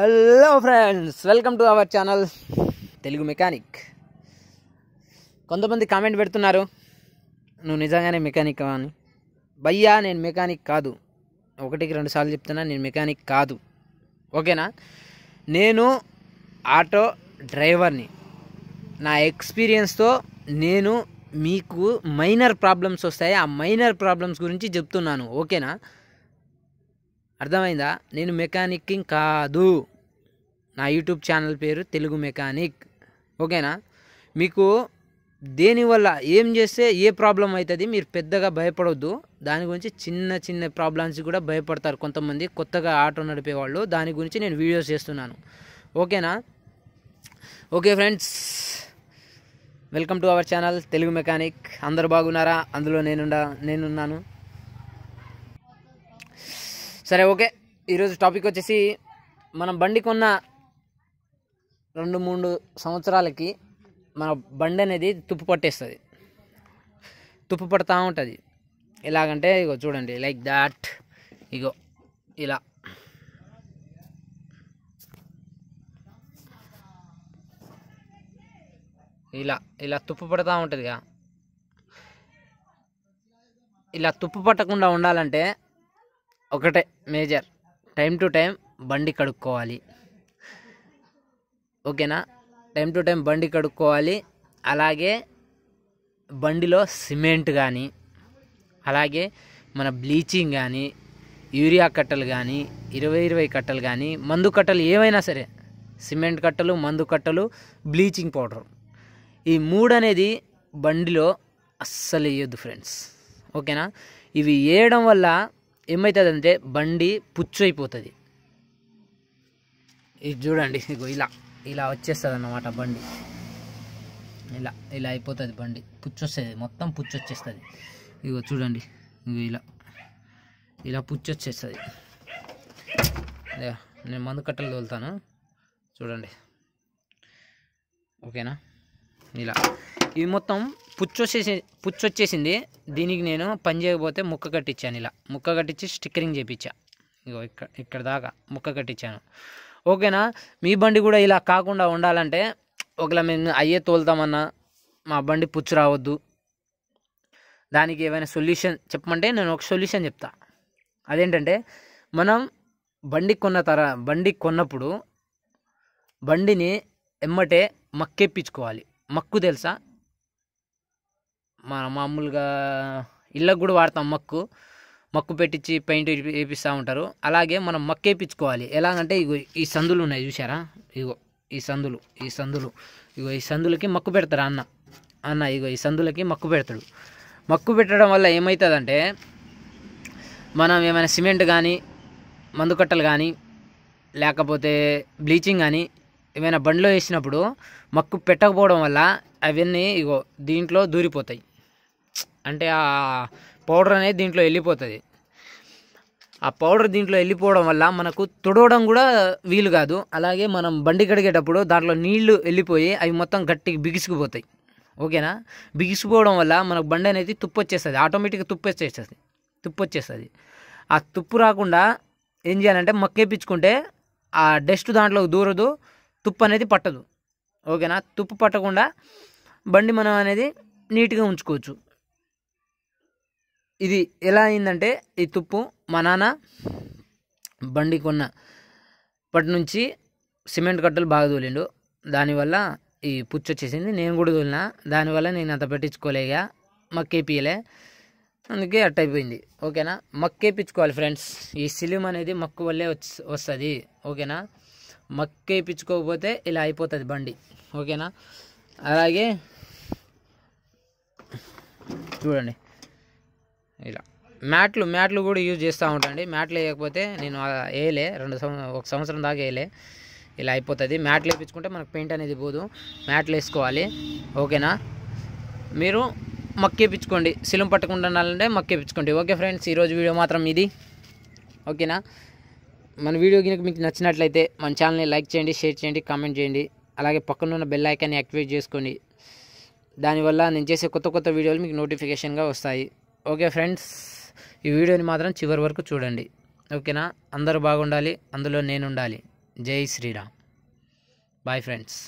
Hello friends welcome to our channel Telugu mechanic కొంతమంది comment పెడుతున్నారు నువ్వు నిజంగానే మెకానిక్ అని. భయ్యా నేను మెకానిక్ కాదు. ఒకటికి రెండు సార్లు చెప్తున్నా నేను మెకానిక్ కాదు. ఓకేనా? నేను ఆటో డ్రైవర్ని. నా ఎక్స్పీరియన్స్తో నేను మీకు మైనర్ ప్రాబ్లమ్స్ వస్తాయి. ఆ మైనర్ ప్రాబ్లమ్స్ గురించి చెప్తున్నాను. ఓకేనా? అర్థమైందా? నేను మెకానికింగ్ కాదు. నా యూట్యూబ్ ఛానల్ పేరు తెలుగు మెకానిక్. ఓకేనా? మీకు దేనివల్ల ఏం చేస్తే ఏ ప్రాబ్లం అవుతుంది మీరు పెద్దగా భయపడవద్దు దాని గురించి చిన్న చిన్న ప్రాబ్లమ్స్ కూడా భయపడతారు కొంతమంది. కొత్తగా ఆటో నడిపే వాళ్ళు. దాని గురించి నేను వీడియోస్ చేస్తున్నాను. ఓకేనా? Okay friends. Welcome to our channel Telugu mechanic. అందరు బాగున్నారా? అందులో నేనుండా నేనున్నాను. సరే ఓకే. ఈరోజు టాపిక్ వచ్చేసి మనం బండి కొన్న రెండు మూడు సంవత్సరాలకి మన బండి అనేది తుప్పు పట్టేస్తుంది. తుప్పు పడతా ఉంటుంది. ఎలాగంటే ఇగో చూడండి లైక్ దాట్. ఇగో ఇలా. ఇలా ఇలా తుప్పు పడతా ఉంటుందిగా. ఇలా తుప్పు పట్టకుండా ఉండాలంటే ఒకటే మేజర్. టైం టు టైం బండి కడుక్కోవాలి. ఓకేనా? టైం టు టైం బండి కడుక్కోవాలి. అలాగే బండిలో సిమెంట్ కానీ అలాగే మన బ్లీచింగ్ కానీ యూరియా కట్టలు కానీ ఇరవై ఇరవై కట్టలు కానీ మందు కట్టలు ఏవైనా సరే సిమెంట్ కట్టలు మందు కట్టలు బ్లీచింగ్ పౌడర్. ఈ మూడు అనేది బండిలో అస్సలు వేయొద్దు ఫ్రెండ్స్. ఓకేనా? ఇవి వేయడం వల్ల ఏమవుతుందంటే బండి పుచ్చు అయిపోతుంది ఇది చూడండి ఇగో ఇలా ఇలా వచ్చేస్తుంది అన్నమాట బండి. ఇలా ఇలా అయిపోతుంది బండి. పుచ్చు వస్తుంది మొత్తం పుచ్చు వచ్చేస్తుంది ఇగో చూడండి ఇగో ఇలా ఇలా పుచ్చు వచ్చేస్తుంది నేను మందు కట్టలు తోలుతాను. చూడండి. ఓకేనా? ఇలా. ఇవి మొత్తం పుచ్చొచ్చేసి పుచ్చొచ్చేసింది. దీనికి నేను పని చేయకపోతే ముక్క కట్టించాను ఇలా. ముక్క కట్టించి స్టిక్కరింగ్ చేయించా ఇగో ఇక్కడ ఇక్కడ దాకా ముక్క కట్టించాను. ఓకేనా? మీ బండి కూడా ఇలా కాకుండా ఉండాలంటే ఒకవేళ మేము అయ్యే తోలుతామన్నా మా బండి పుచ్చు రావద్దు. దానికి ఏమైనా సొల్యూషన్ చెప్పమంటే నేను ఒక సొల్యూషన్ చెప్తా. అదేంటంటే మనం బండి కొన్న తర బండి కొన్నప్పుడు బండిని ఎమ్మటే మక్కెప్పించుకోవాలి. మక్కు తెలుసా? మన మామూలుగా ఇళ్ళకు కూడా వాడతాం మక్కు. మక్కు పెట్టించి పెయింట్ వేపిస్తూ ఉంటారు. అలాగే మనం మక్కు వేయించుకోవాలి ఎలాగంటే ఇగో ఈ సందులు ఉన్నాయి చూసారా ఇగో ఈ సందులు ఈ సందులు. ఇగో ఈ సందులకి మక్కు పెడతారు అన్న. అన్న ఇగో ఈ సందులకి మక్కు పెడతాడు. మక్కు పెట్టడం వల్ల ఏమవుతుందంటే మనం ఏమైనా సిమెంట్ కానీ మందు కట్టలు కానీ లేకపోతే బ్లీచింగ్ కానీ ఏమైనా బండిలో వేసినప్పుడు మక్కు పెట్టకపోవడం వల్ల అవన్నీ ఇగో దీంట్లో దూరిపోతాయి. అంటే ఆ పౌడర్ అనేది దీంట్లో వెళ్ళిపోతుంది. ఆ పౌడర్ దీంట్లో వెళ్ళిపోవడం వల్ల మనకు తుడవడం కూడా వీలు కాదు. అలాగే మనం బండి కడిగేటప్పుడు దాంట్లో నీళ్ళు వెళ్ళిపోయి అవి మొత్తం గట్టిగా బిగుసుకుపోతాయి. ఓకేనా? బిగుసుకుపోవడం వల్ల మనకు బండి అనేది తుప్పు వచ్చేస్తుంది ఆటోమేటిక్గా తుప్పు వచ్చేస్తుంది తుప్పు వచ్చేస్తుంది ఆ తుప్పు రాకుండా ఏం చేయాలంటే మక్కేపించుకుంటే ఆ డస్ట్ దాంట్లో దూరదు. తుప్పు అనేది పట్టదు. ఓకేనా? తుప్పు పట్టకుండా బండి మనం అనేది నీట్గా ఉంచుకోవచ్చు. ఇది ఎలా అయిందంటే ఈ తుప్పు మా నాన్న బండి కొన్న అప్పటి నుంచి సిమెంట్ కట్టలు బాగా తోలిండు. దానివల్ల ఈ పుచ్చు వచ్చేసింది. నేను కూడా తోలిన. దానివల్ల నేను అంత పెట్టించుకోలేక మక్కేపియలే. అందుకే అట్ అయిపోయింది. ఓకేనా? మక్కేపించుకోవాలి ఫ్రెండ్స్. ఈ సిలిం అనేది మక్కు వల్లే వస్తుంది. ఓకేనా? మక్కేపించుకోకపోతే ఇలా అయిపోతుంది బండి. ఓకేనా? అలాగే చూడండి. ఇలా. మ్యాట్లు మ్యాట్లు కూడా యూజ్ చేస్తూ ఉంటాండి. మ్యాట్లు వేయకపోతే నేను వేయలే. రెండు సంవ ఒక సంవత్సరం దాకా వేయలే. ఇలా అయిపోతుంది. మ్యాట్లు వేయించుకుంటే మనకు పెయింట్ అనేది పోదు. మ్యాట్లు వేసుకోవాలి. ఓకేనా? మీరు మక్కేపించుకోండి సిలం పట్టకుండా ఉండాలంటే మక్కేపించుకోండి ఓకే ఫ్రెండ్స్ ఈరోజు వీడియో మాత్రం ఇది. ఓకేనా? మన వీడియో కనుక మీకు నచ్చినట్లయితే మన ఛానల్ని లైక్ చేయండి షేర్ చేయండి కామెంట్ చేయండి. అలాగే పక్కన ఉన్న బెల్ ఐకాన్ని యాక్టివేట్ చేసుకోండి. దానివల్ల నేను చేసే కొత్త కొత్త వీడియోలు మీకు నోటిఫికేషన్గా వస్తాయి. ఓకే ఫ్రెండ్స్ ఈ వీడియోని మాత్రం చివరి వరకు చూడండి. ఓకేనా అందరూ బాగుండాలి అందులో నేను ఉండాలి. జై శ్రీరామ్. Bye friends